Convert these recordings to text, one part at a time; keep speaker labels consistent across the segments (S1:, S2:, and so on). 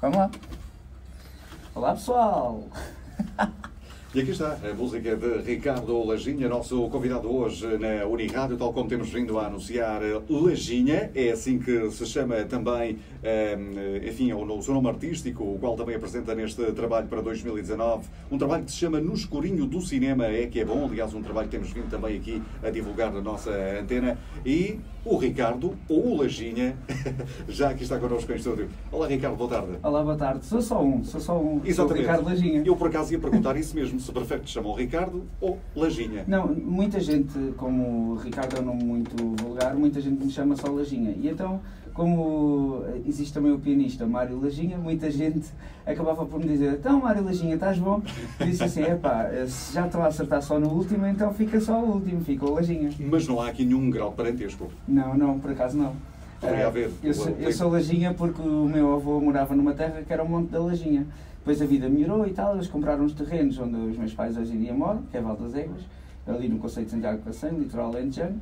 S1: Vamos lá. Olá pessoal!
S2: E aqui está a música de Ricardo Lajinha, nosso convidado hoje na Unirádio, tal como temos vindo a anunciar. Lajinha, é assim que se chama também, ehm, enfim, o seu nome artístico, o qual também apresenta neste trabalho para 2019. Um trabalho que se chama No Escurinho do Cinema, é que é bom, aliás, um trabalho que temos vindo também aqui a divulgar na nossa antena. E o Ricardo, ou o Lajinha, já aqui está connosco em estúdio. Olá, Ricardo, boa tarde.
S1: Olá, boa tarde. Sou só um, sou só um.
S2: Exatamente.
S1: Sou o Ricardo Lajinha.
S2: Eu, por acaso, ia perguntar isso mesmo, te chamam Ricardo ou Lajinha.
S1: Não, muita gente, como Ricardo é um nome muito vulgar, muita gente me chama só Lajinha. E então, como existe também o pianista Mário Lajinha, muita gente acabava por me dizer então Mário Lajinha, estás bom? E disse assim, epá, se já estou a acertar só no último, então fica só o último, fica o Lajinha.
S2: Mas não há aqui nenhum grau de parentesco.
S1: Não, não, por acaso não.
S2: Poderia haver.
S1: Eu sou, eu sou Lajinha porque o meu avô morava numa terra que era o Monte da Lajinha. Depois a vida melhorou e tal, eles compraram uns terrenos onde os meus pais hoje em dia moram, que é Val das Éguas, ali no Conceito de Santiago de litoral lentejano.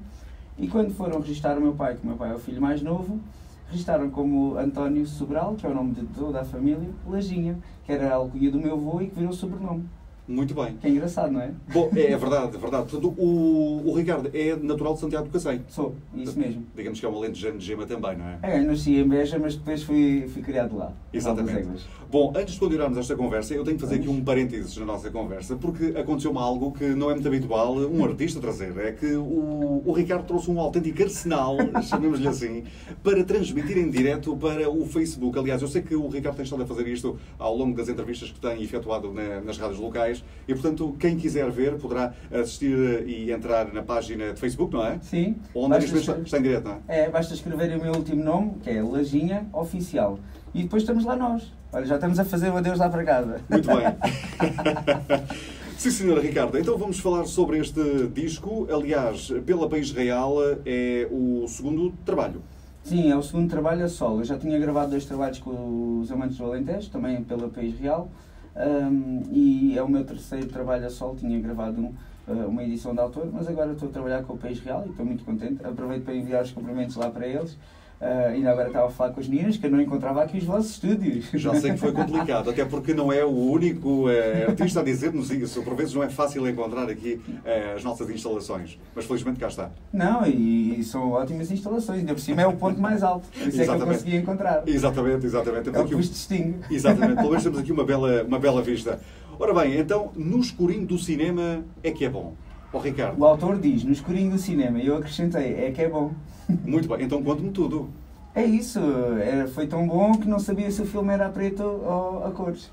S1: E quando foram registrar o meu pai, que o meu pai é o filho mais novo, registaram como António Sobral, que é o nome de toda a família, Lajinha, que era a alcunha do meu avô e que virou sobrenome.
S2: Muito bem.
S1: Que é engraçado, não é?
S2: Bom, é, é verdade, é verdade. Portanto, o, o Ricardo é natural de Santiago do Cacém.
S1: Sou, isso mesmo.
S2: Digamos que é um alentejano de gema também, não é?
S1: É, nasci em Beja, mas depois fui, fui criado lá.
S2: Exatamente. Bom, antes de continuarmos esta conversa, eu tenho que fazer aqui um parênteses na nossa conversa, porque aconteceu-me algo que não é muito habitual um artista trazer. É que o, o Ricardo trouxe um autêntico arsenal, chamemos-lhe assim, para transmitir em direto para o Facebook. Aliás, eu sei que o Ricardo tem estado a fazer isto ao longo das entrevistas que tem efetuado na, nas rádios locais e, portanto, quem quiser ver poderá assistir e entrar na página de Facebook, não é?
S1: Sim.
S2: Onde neste momento está em direto, não é?
S1: É, basta escrever o meu último nome, que é Lajinha Oficial. E depois estamos lá nós. Olha, já estamos a fazer o adeus lá para casa.
S2: Muito bem. Sim, senhora Ricardo. Então vamos falar sobre este disco. Aliás, pela País Real é o segundo trabalho.
S1: Sim, é o segundo trabalho a solo. Eu já tinha gravado dois trabalhos com os Amantes do Alentejo, também pela País Real. Um, e é o meu terceiro trabalho a solo. Tinha gravado um, uh, uma edição de autor, mas agora estou a trabalhar com o País Real e estou muito contente. Aproveito para enviar os cumprimentos lá para eles. Uh, ainda agora estava a falar com as meninas que eu não encontrava aqui os vossos estúdios.
S2: Já sei que foi complicado, até porque não é o único uh, artista a dizer-nos isso. Por vezes não é fácil encontrar aqui uh, as nossas instalações, mas felizmente cá está.
S1: Não, e, e, são ótimas instalações, ainda por cima é o ponto mais alto, por isso é que eu consegui encontrar.
S2: Exatamente, exatamente.
S1: Temos é o que distingue.
S2: Exatamente, pelo menos temos aqui uma bela, uma bela vista. Ora bem, então, no escurinho do cinema é que é bom. Oh, Ricardo.
S1: O autor diz, no escurinho do cinema, e eu acrescentei, é que é bom.
S2: Muito bem, então conte-me tudo.
S1: É isso, é, foi tão bom que não sabia se o filme era a preto ou a cores.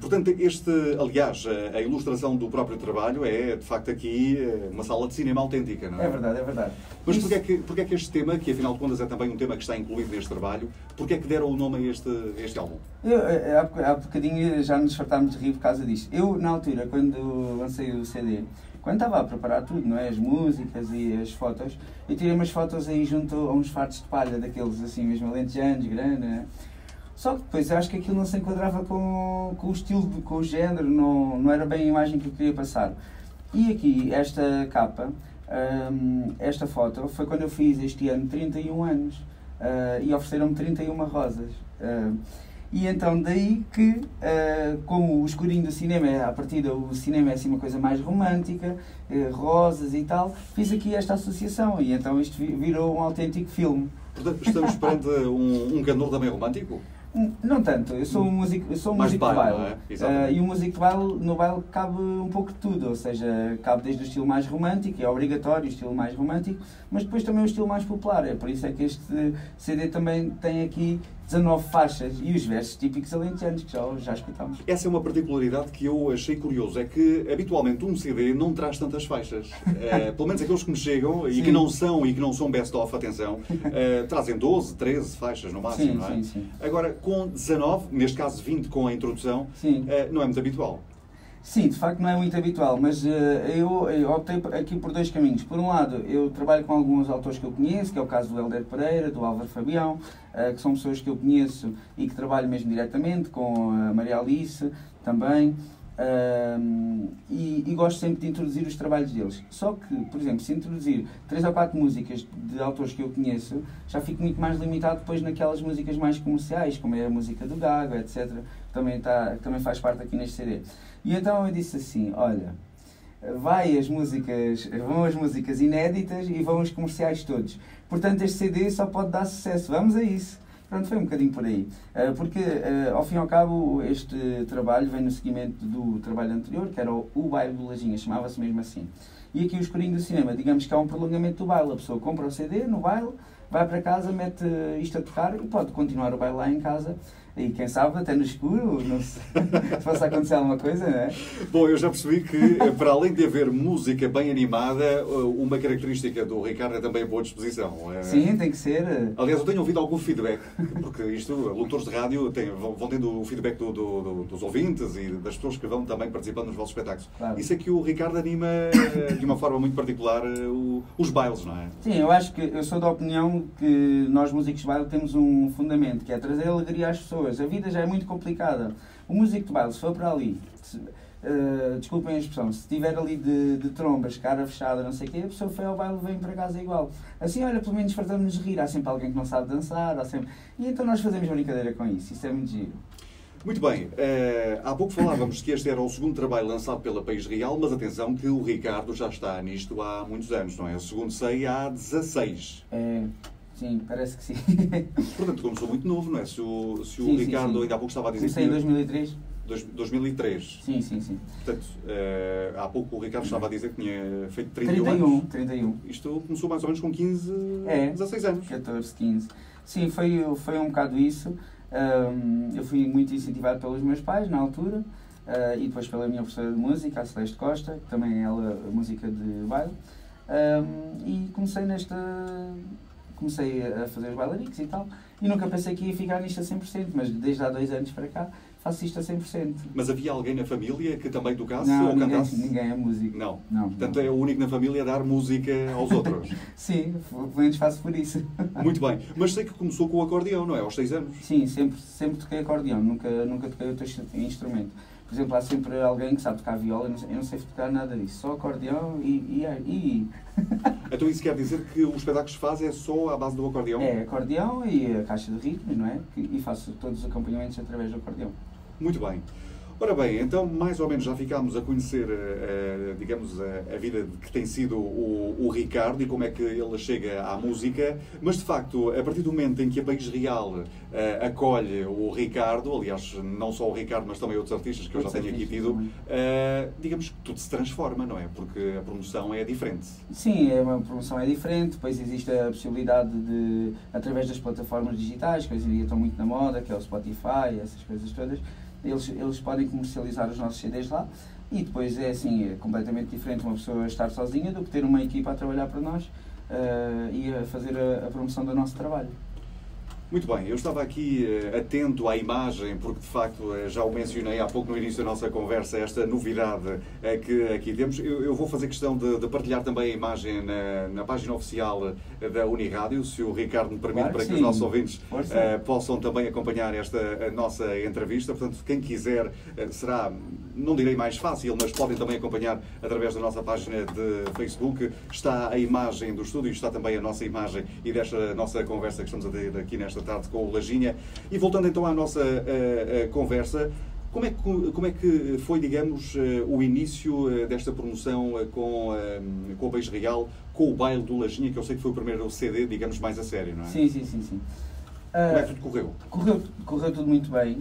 S2: Portanto, este, aliás, a ilustração do próprio trabalho é, de facto, aqui uma sala de cinema autêntica, não é?
S1: É verdade, é verdade.
S2: Mas porquê é, que, porquê é que este tema, que afinal de contas é também um tema que está incluído neste trabalho, porquê é que deram o nome a este, a este álbum?
S1: Eu, há, há bocadinho já nos fartámos de rir por causa disto. Eu, na altura, quando lancei o CD, quando estava a preparar tudo, não é? As músicas e as fotos, eu tirei umas fotos aí junto a uns fartos de palha, daqueles assim mesmo alentejanos, grande, né? Só que depois acho que aquilo não se enquadrava com, com o estilo, com o género, não, não era bem a imagem que eu queria passar. E aqui, esta capa, um, esta foto, foi quando eu fiz este ano 31 anos uh, e ofereceram-me 31 rosas. Uh, e então daí que, uh, como o escurinho do cinema é, a partir do cinema é assim uma coisa mais romântica, uh, rosas e tal, fiz aqui esta associação e então isto virou um autêntico filme.
S2: Portanto, estamos perante um, um cantor também romântico?
S1: Não tanto, eu sou um músico, eu sou um músico de baile. É? Uh, e o músico de baile, no baile cabe um pouco de tudo, ou seja, cabe desde o estilo mais romântico, é obrigatório o estilo mais romântico, mas depois também o estilo mais popular. É por isso é que este CD também tem aqui 19 faixas e os versos típicos alentejanos que já, já escutámos.
S2: Essa é uma particularidade que eu achei curioso, é que habitualmente um CD não traz tantas faixas. Uh, pelo menos aqueles que me chegam e sim. que não são e que não são best-of, atenção, uh, trazem 12, 13 faixas no máximo,
S1: sim,
S2: não é?
S1: Sim, sim.
S2: Agora, com 19, neste caso 20 com a introdução, uh, não é muito habitual.
S1: Sim, de facto não é muito habitual, mas uh, eu, eu, optei aqui por dois caminhos. Por um lado, eu trabalho com alguns autores que eu conheço, que é o caso do Helder Pereira, do Álvaro Fabião, uh, que são pessoas que eu conheço e que trabalho mesmo diretamente, com a Maria Alice também. Um, e, e, gosto sempre de introduzir os trabalhos deles. Só que, por exemplo, se introduzir três ou quatro músicas de autores que eu conheço, já fico muito mais limitado depois naquelas músicas mais comerciais, como é a música do Gaga, etc., também, tá, também faz parte aqui neste CD. E então eu disse assim: olha, vai as músicas, vão as músicas inéditas e vão os comerciais todos. Portanto, este CD só pode dar sucesso. Vamos a isso. Pronto, foi um bocadinho por aí. Eh, porque, eh, ao fim e ao cabo, este trabalho vem no seguimento do trabalho anterior, que era o, Baile do Lajinha, chamava-se mesmo assim. E aqui o Escurinho do Cinema, digamos que é um prolongamento do baile. A pessoa compra o CD no baile, vai para casa, mete isto a tocar e pode continuar o baile lá em casa e quem sabe até no escuro, não se, se possa acontecer alguma coisa, não é?
S2: Bom, eu já percebi que, eh, para além de haver música bem animada, eh, uma característica do Ricardo é também a boa disposição.
S1: É... Sim, tem que ser.
S2: Aliás, eu tenho ouvido algum feedback, porque isto, lutadores de rádio têm, vão tendo o feedback do, do, do, dos ouvintes e das pessoas que vão também participando nos vossos espetáculos. Claro. Isso é que o Ricardo anima eh, de uma forma muito particular os bailes, não é?
S1: Sim, eu acho que eu sou da opinião que nós, músicos de baile, temos um fundamento, que é trazer alegria às pessoas pessoas. A vida já é muito complicada. O músico de baile, se for para ali, se, uh, desculpem a expressão, se estiver ali de, de trombas, cara fechada, não sei o quê, a pessoa foi ao baile vem para casa igual. Assim, olha, pelo menos fartamos-nos rir. Há sempre alguém que não sabe dançar. Há sempre... E então nós fazemos brincadeira com isso. Isso é muito giro.
S2: Muito bem, uh, há pouco falávamos que este era o segundo trabalho lançado pela País Real, mas atenção que o Ricardo já está nisto há muitos anos, não é? O segundo sei há 16.
S1: É, Sim, parece que sim.
S2: Portanto, começou muito novo, não é? Se o, se o sim, Ricardo sim, sim. ainda há pouco estava a dizer
S1: Comecei em 2003.
S2: Dois, 2003.
S1: Sim, sim, sim.
S2: Portanto, uh, há pouco o Ricardo estava a dizer que tinha feito 31,
S1: 31
S2: anos.
S1: 31.
S2: Isto começou mais ou menos com 15, é, 16 anos.
S1: 14, 15. Sim, foi, foi um bocado isso. Um, eu fui muito incentivado pelos meus pais na altura uh, e depois pela minha professora de música, a Celeste Costa, que também é ela música de baile. Um, e comecei nesta comecei a fazer os bailariques e tal, e nunca pensei que ia ficar nisto a 100%, mas desde há dois anos para cá faço isto a 100%.
S2: Mas havia alguém na família que também tocasse
S1: não,
S2: ou
S1: ninguém,
S2: cantasse?
S1: Ninguém é músico.
S2: Não.
S1: não
S2: Portanto,
S1: não.
S2: é o único na família a dar música aos outros.
S1: Sim, pelo menos faço por isso.
S2: Muito bem. Mas sei que começou com o acordeão, não é? Aos seis anos?
S1: Sim, sempre, sempre toquei acordeão, nunca, nunca toquei outro instrumento. Por exemplo, há sempre alguém que sabe tocar viola, eu não sei, eu não sei tocar nada disso, só acordeão e. e, e...
S2: então isso quer dizer que o espetáculo que se faz é só à base do acordeão?
S1: É, acordeão e a caixa de ritmos, não é? E faço todos os acompanhamentos através do acordeão.
S2: Muito bem. Ora bem, então mais ou menos já ficámos a conhecer, uh, digamos, a, a, vida que tem sido o, o, Ricardo e como é que ele chega à música, mas de facto, a partir do momento em que a País Real uh, acolhe o Ricardo, aliás, não só o Ricardo, mas também outros artistas que eu já tenho aqui tido, uh, digamos que tudo se transforma, não é? Porque a promoção é diferente.
S1: Sim, é uma promoção é diferente, depois existe a possibilidade de, através das plataformas digitais, que hoje em dia estão muito na moda, que é o Spotify, essas coisas todas, eles, eles podem comercializar os nossos CDs lá e depois é assim, é completamente diferente uma pessoa estar sozinha do que ter uma equipa a trabalhar para nós uh, e a fazer a, a promoção do nosso trabalho.
S2: Muito bem, eu estava aqui uh, atento à imagem, porque de facto uh, já o mencionei há pouco no início da nossa conversa, esta novidade uh, que aqui temos. Eu, vou fazer questão de, de, partilhar também a imagem na, na página oficial da Unirádio, se o Ricardo me permite, claro para que sim. os nossos ouvintes possam também acompanhar esta nossa entrevista. Portanto, quem quiser, será, não direi mais fácil, mas podem também acompanhar através da nossa página de Facebook. Está a imagem do estúdio, está também a nossa imagem e desta nossa conversa que estamos a ter aqui nesta tarde com o Lajinha. E voltando então à nossa uh, uh, conversa, como é, que, como é que foi, digamos, uh, o início desta promoção com, com o Beijo Real, com o baile do Lajinha, que eu sei que foi o primeiro CD, digamos, mais a sério, não é?
S1: Sim, sim, sim. sim.
S2: Como é que tudo correu?
S1: Correu, correu tudo muito bem.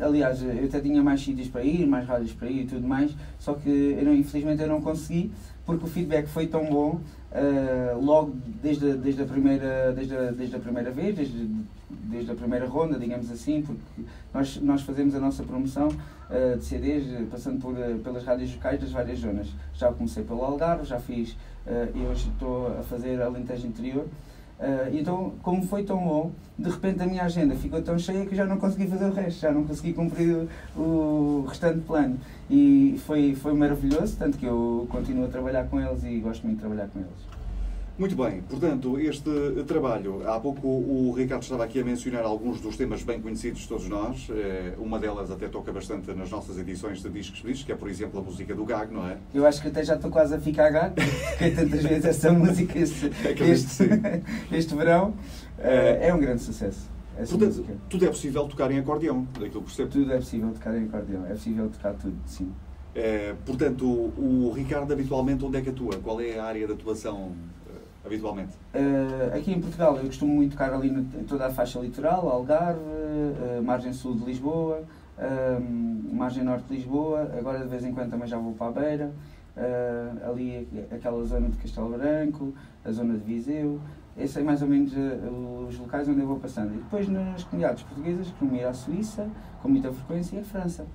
S1: Aliás, eu até tinha mais sítios para ir, mais rádios para ir e tudo mais, só que eu não, infelizmente eu não consegui, porque o feedback foi tão bom Uh, logo desde, desde, a primeira, desde, a, desde a primeira vez, desde, desde a primeira ronda, digamos assim, porque nós, nós fazemos a nossa promoção uh, de CDs passando por, uh, pelas rádios locais das várias zonas. Já comecei pelo Algarve, já fiz, e hoje estou a fazer Alentejo Interior. Então, como foi tão bom, de repente a minha agenda ficou tão cheia que já não consegui fazer o resto, já não consegui cumprir o, o restante plano. E foi, foi maravilhoso, tanto que eu continuo a trabalhar com eles e gosto muito de trabalhar com eles.
S2: Muito bem, portanto, este trabalho, há pouco o Ricardo estava aqui a mencionar alguns dos temas bem conhecidos de todos nós. Eh, uma delas até toca bastante nas nossas edições de Discos Felizes, que é, por exemplo, a música do Gag, não é?
S1: Eu acho que até já estou quase a ficar gago, porque tantas vezes essa música este, este, este verão. Eh, é um grande sucesso.
S2: Portanto, tudo é possível tocar em acordeão, daquilo que percebo.
S1: Tudo é possível tocar em acordeão, é possível tocar tudo, sim.
S2: É, portanto, o, o Ricardo habitualmente onde é que atua? Qual é a área de atuação habitualmente?
S1: Uh, aqui em Portugal eu costumo muito tocar ali em toda a faixa litoral, Algarve, uh, margem sul de Lisboa, uh, margem norte de Lisboa, agora de vez em quando também já vou para a Beira, ali aquela zona de Castelo Branco, a zona de Viseu, esses são mais ou menos os locais onde eu vou passando. E depois nas comunidades portuguesas, costumo ir à Suíça, com muita frequência, e à França.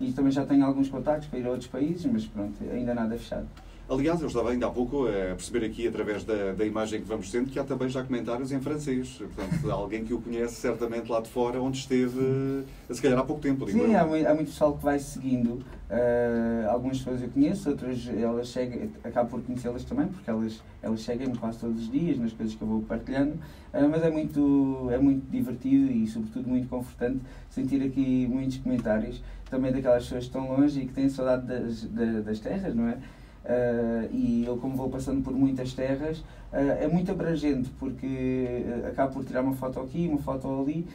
S1: E também já tenho alguns contactos para ir a outros países, mas pronto, ainda nada fechado.
S2: Aliás, eu estava ainda há pouco a perceber aqui, através da, da imagem que vamos tendo, que há também já comentários em francês. Portanto, alguém que o conhece certamente lá de fora, onde esteve, se calhar há pouco tempo.
S1: Sim, há muito, há muito, pessoal que vai seguindo. Uh, algumas pessoas eu conheço, outras elas chegam, acabo por conhecê-las também, porque elas, elas chegam-me quase todos os dias nas coisas que eu vou partilhando. Uh, mas é muito, é muito divertido e, sobretudo, muito confortante sentir aqui muitos comentários também daquelas pessoas que estão longe e que têm saudade das, das, das terras, não é? Uh, e eu, como vou passando por muitas terras, uh, é muito abrangente, porque uh, acabo por tirar uma foto aqui, uma foto ali,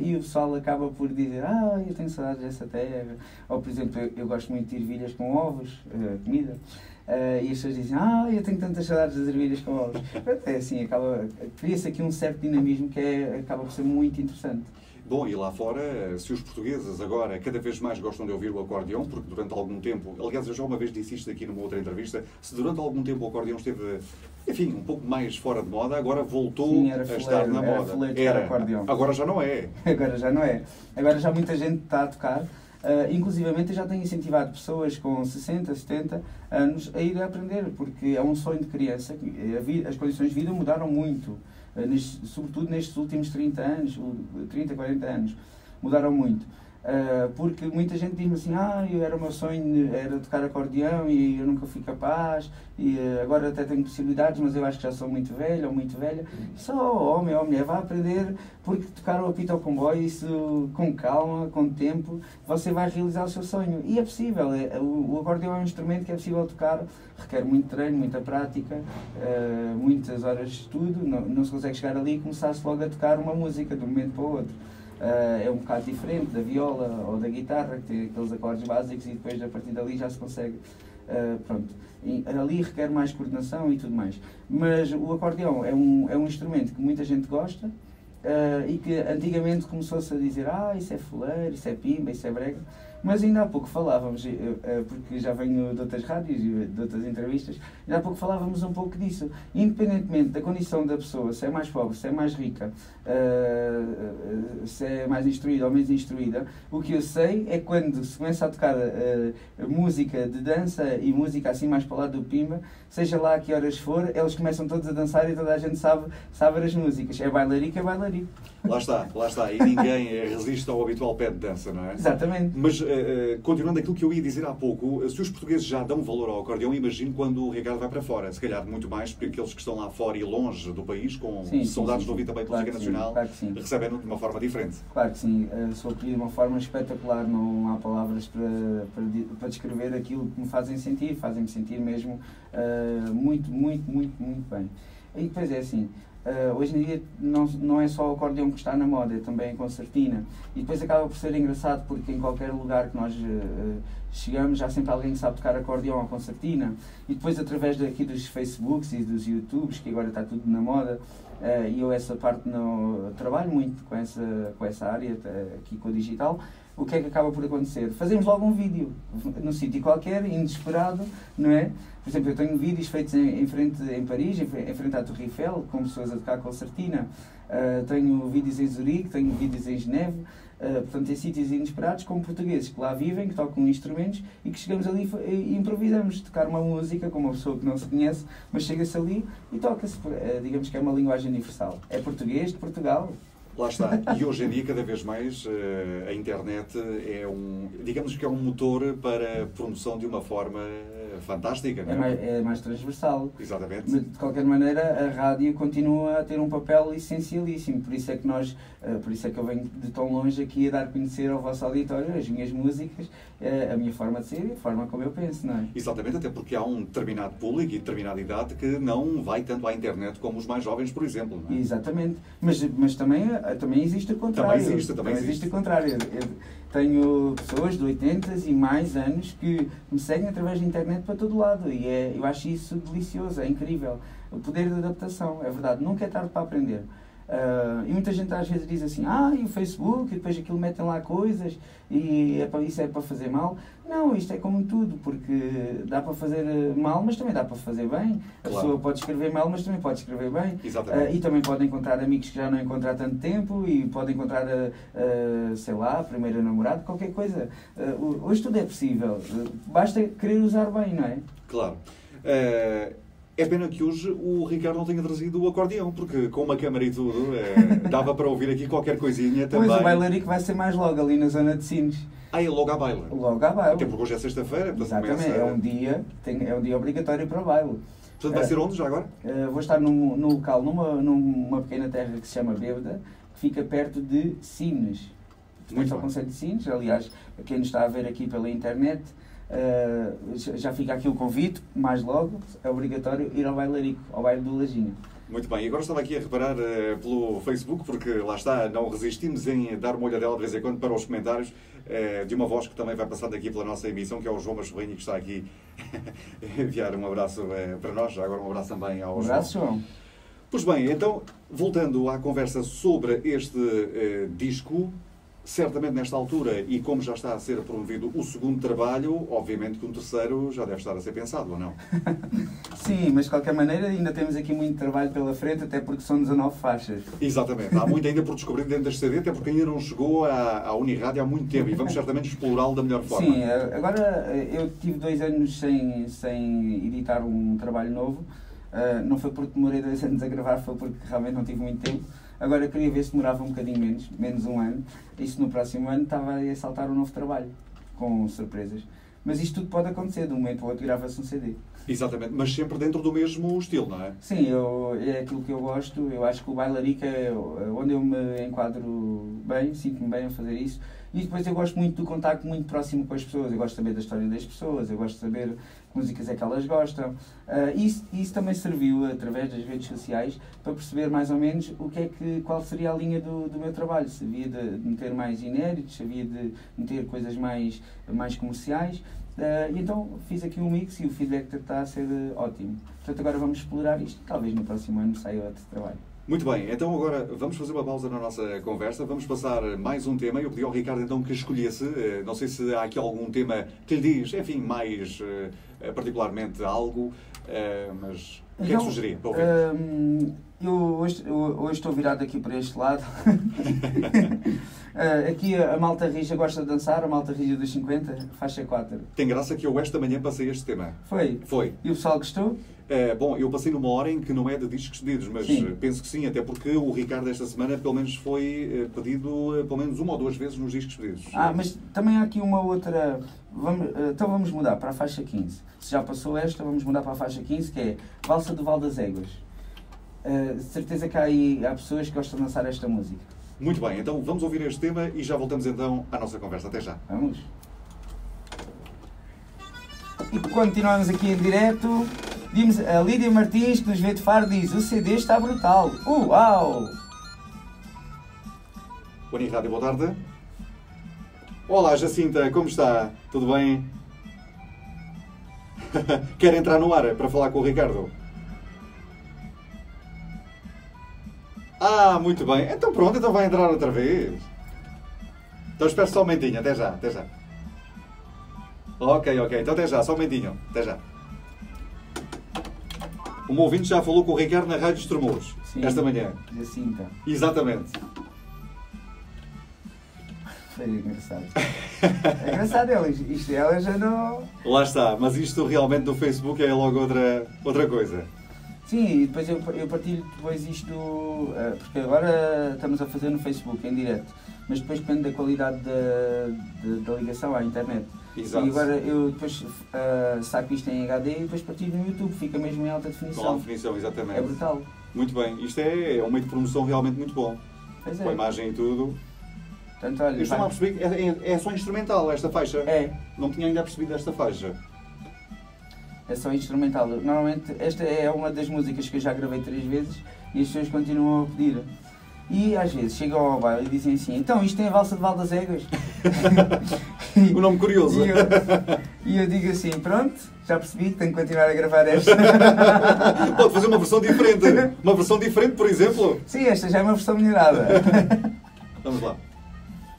S1: e o pessoal acaba por dizer: Ah, eu tenho saudades dessa terra. Ou, por exemplo, eu, eu gosto muito de ervilhas com ovos, comida. e as pessoas dizem: Ah, eu tenho tantas saudades das ervilhas com ovos. É assim, acaba, cria-se aqui um certo dinamismo que é, acaba por ser muito interessante.
S2: Bom, e lá fora, se os portugueses agora cada vez mais gostam de ouvir o acordeão, porque durante algum tempo, aliás, eu já uma vez disse isto aqui numa outra entrevista, se durante algum tempo o acordeão esteve, enfim, um pouco mais fora de moda, agora voltou
S1: Sim, a
S2: estar na
S1: era
S2: moda.
S1: Era, acordeão.
S2: agora já não é.
S1: agora já não é. Agora já muita gente está a tocar. Uh, inclusivamente eu já tenho incentivado pessoas com 60, 70 anos a ir a aprender, porque é um sonho de criança. As condições de vida mudaram muito. Eh, sobretudo nestes últimos 30 anos, 30, 40 anos, mudaram muito. Uh, porque muita gente diz-me assim, ah, eu era o meu sonho, era tocar acordeão e eu nunca fui capaz, e uh, agora até tenho possibilidades, mas eu acho que já sou muito velho ou muito velha. Só homem ou mulher, vá aprender, porque tocar o apito ao comboio, isso com calma, com tempo, você vai realizar o seu sonho. E é possível, é, o, o acordeão é um instrumento que é possível tocar, requer muito treino, muita prática, uh, muitas horas de estudo, não, não se consegue chegar ali e começar-se logo a tocar uma música de um momento para o outro é um bocado diferente da viola ou da guitarra, que tem aqueles acordes básicos e depois a partir dali já se consegue. Uh, pronto. E ali requer mais coordenação e tudo mais. Mas o acordeão é um, é um instrumento que muita gente gosta uh, e que antigamente começou-se a dizer: ah, isso é fuleiro, isso é pimba, isso é brega. Mas ainda há pouco falávamos, eh, porque já venho de outras rádios e de outras entrevistas, ainda há pouco falávamos um pouco disso. Independentemente da condição da pessoa, se é mais pobre, se é mais rica, eh, se é mais instruída ou menos instruída, o que eu sei é quando se começa a tocar eh, música de dança e música assim mais para o lado do Pimba, seja lá a que horas for, eles começam todos a dançar e toda a gente sabe, sabe as músicas. É bailarico, é bailarico.
S2: Lá está, lá está. E ninguém resiste ao habitual pé de dança, não é?
S1: Exatamente.
S2: Mas, uh, continuando aquilo que eu ia dizer há pouco, se os portugueses já dão valor ao acordeão, imagino quando o Ricardo vai para fora. Se calhar muito mais, porque aqueles que estão lá fora e longe do país, com sim, sim. de ouvir também claro música nacional, claro recebem de uma forma diferente.
S1: Claro que sim. Uh, sou aqui de uma forma espetacular, não há palavras para, para, para descrever aquilo que me fazem sentir. Fazem-me sentir mesmo uh, muito, muito, muito, muito bem. E depois é assim, Uh, hoje em dia não, não é só o acordeão que está na moda, é também a concertina. E depois acaba por ser engraçado porque em qualquer lugar que nós uh, chegamos há sempre alguém que sabe tocar acordeão ou concertina. E depois através daqui dos Facebooks e dos YouTubes, que agora está tudo na moda, uh, e eu essa parte não trabalho muito com essa, com essa área aqui com o digital, o que é que acaba por acontecer? Fazemos logo um vídeo num sítio qualquer, inesperado, não é? Por exemplo, eu tenho vídeos feitos em, em frente em Paris, em, em, frente à Torre Eiffel, com pessoas a tocar concertina. Uh, tenho vídeos em Zurique, tenho vídeos em Geneve. Uh, portanto, em sítios inesperados, com portugueses que lá vivem, que tocam instrumentos e que chegamos ali e improvisamos, tocar uma música com uma pessoa que não se conhece, mas chega-se ali e toca-se. Uh, digamos que é uma linguagem universal. É português de Portugal,
S2: Lá está. E hoje em dia, cada vez mais, eh, a internet é um, digamos que é um motor para a promoção de uma forma fantástica, não
S1: é
S2: é?
S1: mais, é mais transversal.
S2: Exatamente.
S1: Mas, de qualquer maneira, a rádio continua a ter um papel essencialíssimo. Por isso é que nós, eh, por isso é que eu venho de tão longe aqui a dar a conhecer ao vosso auditório as minhas músicas, eh, a minha forma de ser e a forma como eu penso, não é?
S2: Exatamente, até porque há um determinado público e determinada idade que não vai tanto à internet como os mais jovens, por exemplo. Não é?
S1: Exatamente. Mas, mas também, eh, também existe o contrário.
S2: Também existe, também
S1: existe.
S2: existe.
S1: o contrário. Eu tenho pessoas de 80 e mais anos que me seguem através da internet para todo lado e é, eu acho isso delicioso, é incrível. O poder de adaptação, é verdade, nunca é tarde para aprender. Uh, e muita gente às vezes diz assim, ah, e o Facebook, e depois aquilo metem lá coisas e é para, isso é para fazer mal. Não, isto é como tudo, porque dá para fazer mal, mas também dá para fazer bem. A
S2: Claro.
S1: pessoa pode escrever mal, mas também pode escrever bem. Uh, e também pode encontrar amigos que já não encontra há tanto tempo e pode encontrar, uh, sei lá, a primeira namorada, qualquer coisa. Hoje tudo é possível. Basta querer usar bem, não é?
S2: Claro. É pena que hoje o Ricardo não tenha trazido o acordeão, porque com uma câmara e tudo, eh, dava para ouvir aqui qualquer coisinha também.
S1: Pois o bailarico vai ser mais logo ali na zona de Sines.
S2: Ah, é logo à baila.
S1: Logo à baile.
S2: Até porque hoje é sexta-feira,
S1: Exatamente,
S2: começa...
S1: é um dia, tem, é um dia obrigatório para baile.
S2: Portanto, vai ser onde já agora?
S1: Uh, vou estar num, num local, numa, numa pequena terra que se chama Bêbada, que fica perto de Sines.
S2: Muito
S1: ao
S2: bem.
S1: Conselho de Sines, aliás, quem nos está a ver aqui pela internet, uh, já fica aqui o convite, mais logo, é obrigatório ir ao bailarico, ao baile do Lajinha.
S2: Muito bem, e agora estava aqui a reparar eh, pelo Facebook, porque lá está, não resistimos em dar uma olhadela de vez em quando para os comentários eh, de uma voz que também vai passando aqui pela nossa emissão, que é o João Massobrinho, que está aqui a enviar um abraço eh, para nós, já agora um abraço também ao
S1: Um
S2: João.
S1: abraço, João.
S2: Pois bem, então, voltando à conversa sobre este disco, certamente nesta altura, e como já está a ser promovido o segundo trabalho, obviamente que um terceiro já deve estar a ser pensado, ou não?
S1: Sim, mas de qualquer maneira ainda temos aqui muito trabalho pela frente, até porque são 19 faixas.
S2: Exatamente, há muito ainda por descobrir dentro deste CD, até porque ainda não chegou à, à Unirádio há muito tempo e vamos certamente explorá-lo da melhor forma.
S1: Sim, eh, agora eh, eu tive dois anos sem, sem editar um trabalho novo. Eh, não foi porque demorei dois anos a gravar, foi porque realmente não tive muito tempo. Agora eu queria ver se demorava um bocadinho menos, menos um ano. E se no próximo ano estava a saltar um novo trabalho, com surpresas. Mas isto tudo pode acontecer, de um momento para o outro grava-se um CD.
S2: Exatamente, mas sempre dentro do mesmo estilo, não é?
S1: Sim, eu, é aquilo que eu gosto. Eu acho que o bailarica é onde eu me enquadro bem, sinto-me bem a fazer isso. E depois eu gosto muito do contacto muito próximo com as pessoas. Eu gosto de saber da história das pessoas, eu gosto de saber músicas é que elas gostam. Ah, isso, isso também serviu, através das redes sociais, para perceber mais ou menos o que é que, qual seria a linha do, do meu trabalho. Se havia de meter mais inéditos, se havia de meter coisas mais, mais comerciais. Ah, e então fiz aqui um mix e o feedback está a ser eh, ótimo. Portanto, agora vamos explorar isto. Talvez no próximo ano saia outro trabalho.
S2: Muito bem, então agora vamos fazer uma pausa na nossa conversa, vamos passar mais um tema. Eu pedi ao Ricardo então que escolhesse, eh, não sei se há aqui algum tema que lhe diz, enfim, mais eh, particularmente algo, eh, mas o que é que sugeria para ouvir?
S1: hum, eu hoje, hoje estou virado aqui para este lado. Ah, aqui a, malta rija gosta de dançar, a malta rija dos 50, faixa 4.
S2: Tem graça que eu esta manhã passei este tema.
S1: Foi?
S2: Foi.
S1: E o pessoal gostou?
S2: Eh, bom, eu passei numa hora em que não é de discos pedidos, mas
S1: Sim.
S2: eh, penso que sim, até porque o Ricardo esta semana pelo menos foi eh, pedido eh, pelo menos uma ou duas vezes nos discos pedidos.
S1: Ah, mas também há aqui uma outra. Vamos, então vamos mudar para a faixa 15. Se já passou esta, vamos mudar para a faixa 15, que é Valsa do Val das Éguas. De certeza que há aí há pessoas que gostam de dançar esta música.
S2: Muito bem, então vamos ouvir este tema e já voltamos então à nossa conversa. Até já.
S1: Vamos. E continuamos aqui em direto. Vimos a Lídia Martins, que nos vê de Faro, diz: O CD está brutal. Uau!
S2: Boni Rádio, boa tarde. Olá, Jacinta, como está? Tudo bem? Quer entrar no ar para falar com o Ricardo? Ah, muito bem. Então pronto, então vai entrar outra vez. Então espera só um momentinho, até já, até já. Ok, ok, então até já, só um momentinho, até já. O meu ouvinte já falou com o Ricardo na Rádio dos Tremores,
S1: Sim.
S2: esta manhã.
S1: Jacinta.
S2: Exatamente.
S1: Foi engraçado. É engraçado, ela, isto ela já não.
S2: Lá está, mas isto realmente no Facebook é logo outra, outra coisa.
S1: Sim, e depois eu, eu partilho depois isto, eh, porque agora estamos a fazer no Facebook, em direto, mas depois depende da qualidade da, da, da ligação à internet.
S2: Exato.
S1: E agora eu depois uh, saco isto em HD e depois partilho no YouTube, fica mesmo em alta
S2: Com a
S1: definição.
S2: definição, exatamente.
S1: É brutal.
S2: Muito bem. Isto é, é um meio de promoção realmente muito bom.
S1: Pois
S2: Com a
S1: é.
S2: imagem e tudo.
S1: Portanto, olha,
S2: Eu estou a perceber que é, é- é só instrumental esta faixa.
S1: é,
S2: Não tinha ainda percebido esta faixa.
S1: É só instrumental. Normalmente esta é uma das músicas que eu já gravei três vezes e as pessoas continuam a pedir. E às vezes chegam ao baile e dizem assim, então isto tem a valsa de Val das Éguas?
S2: O nome curioso.
S1: E eu, e eu digo assim, pronto, já percebi que tenho que continuar a gravar esta.
S2: Pode fazer uma versão diferente. Uma versão diferente, por exemplo.
S1: Sim, esta já é uma versão melhorada.
S2: Vamos lá.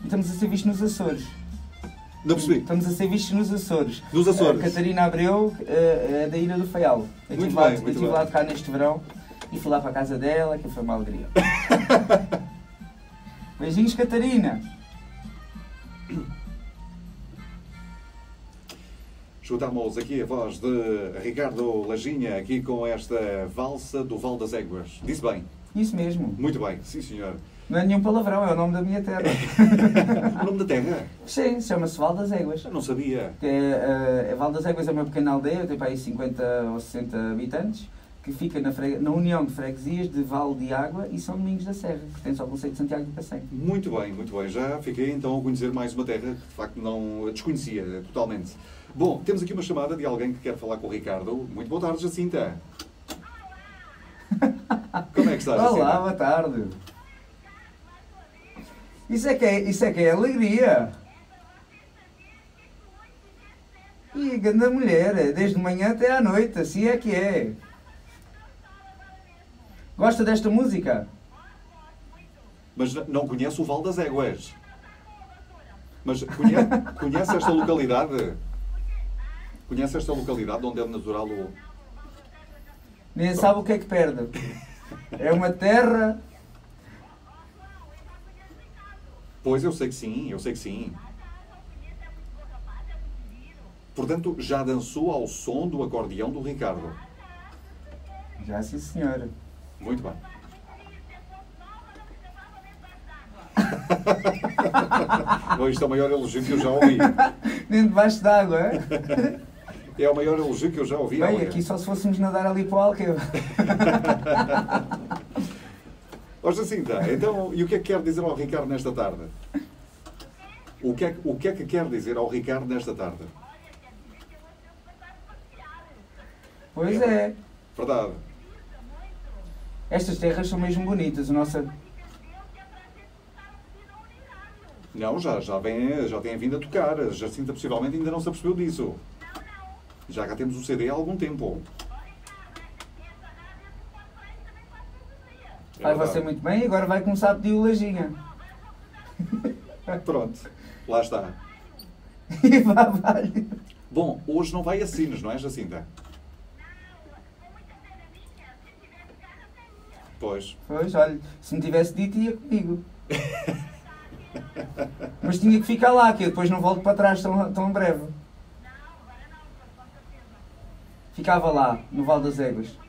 S1: Estamos a ser vistos nos Açores.
S2: Não percebi.
S1: Estamos a ser vistos nos Açores.
S2: Nos Açores.
S1: A Catarina Abreu eh, é da Ilha do Faial. Eu
S2: Muito
S1: estive lá,
S2: bem,
S1: eu
S2: muito
S1: estive
S2: bem.
S1: lá de cá neste verão e fui lá para a casa dela, que foi uma alegria. Beijinhos, Catarina.
S2: Escutamos aqui a voz de Ricardo Lajinha, aqui com esta valsa do Val das Éguas. Disse bem.
S1: Isso mesmo.
S2: Muito bem. Sim, senhor.
S1: Não é nenhum palavrão, é o nome da minha terra.
S2: O nome da terra?
S1: Sim, chama-se Val das Éguas.
S2: Eu não sabia.
S1: É, é Val das Éguas é uma pequena aldeia, tem para aí 50 ou 60 habitantes, que fica na, na união de freguesias de Val de Água e São Domingos da Serra, que pertence ao Conceito de Santiago de Cacém.
S2: Muito bem, muito bem. Já fiquei então a conhecer mais uma terra que de facto não desconhecia totalmente. Bom, temos aqui uma chamada de alguém que quer falar com o Ricardo. Muito boa tarde, Jacinta. Como é que estás, Jacinta?
S1: Olá, boa tarde. Isso é que é, isso é, que é alegria. E grande mulher, é desde manhã até à noite, assim é que é. Gosta desta música?
S2: Mas não conhece o Val das Éguas. Mas conhece, conhece esta localidade? Conhece esta localidade onde é natural o.
S1: Nem sabe o que é que perde. É uma terra.
S2: Pois eu sei que sim, eu sei que sim. Portanto, já dançou ao som do acordeão do Ricardo.
S1: Já sim, senhora.
S2: Muito bem. Bom, isto é o maior elogio que eu já ouvi.
S1: Nem debaixo d'água, é?
S2: É o maior elogio que eu já ouvi.
S1: Bem, aqui só se fôssemos nadar ali para o Alqueva.
S2: Ó Jacinta, então, e o que é que quer dizer ao Ricardo nesta tarde? O que, é, que- o que é que quer dizer ao Ricardo nesta tarde?
S1: Pois é.
S2: Verdade.
S1: Estas terras são mesmo bonitas. A nossa
S2: Não, já, já, vem, já tem vindo a tocar. Jacinta possivelmente ainda não se apercebeu disso. Já cá temos o CD há algum tempo.
S1: Vai
S2: verdade.
S1: você muito bem e agora vai começar a pedir o lajinha.
S2: Pronto, lá está.
S1: E vá, vai.
S2: Bom, hoje não vai a Sines, não é, Jacinta? Pois.
S1: Pois, olha, se me tivesse dito ia comigo. Mas tinha que ficar lá, que eu depois não volto para trás tão, tão breve. Ficava lá, no Val das Éguas.